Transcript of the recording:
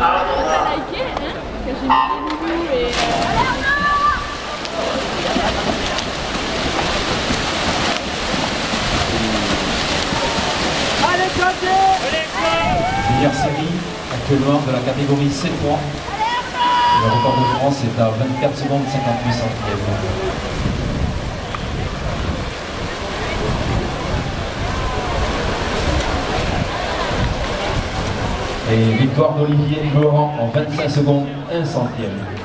j'ai mis et... euh, Meilleure série actuellement de la catégorie C3. Le record de France est à 24 secondes 58 centièmes. Et victoire d'Olivier Laurent en 25 secondes 1 centième.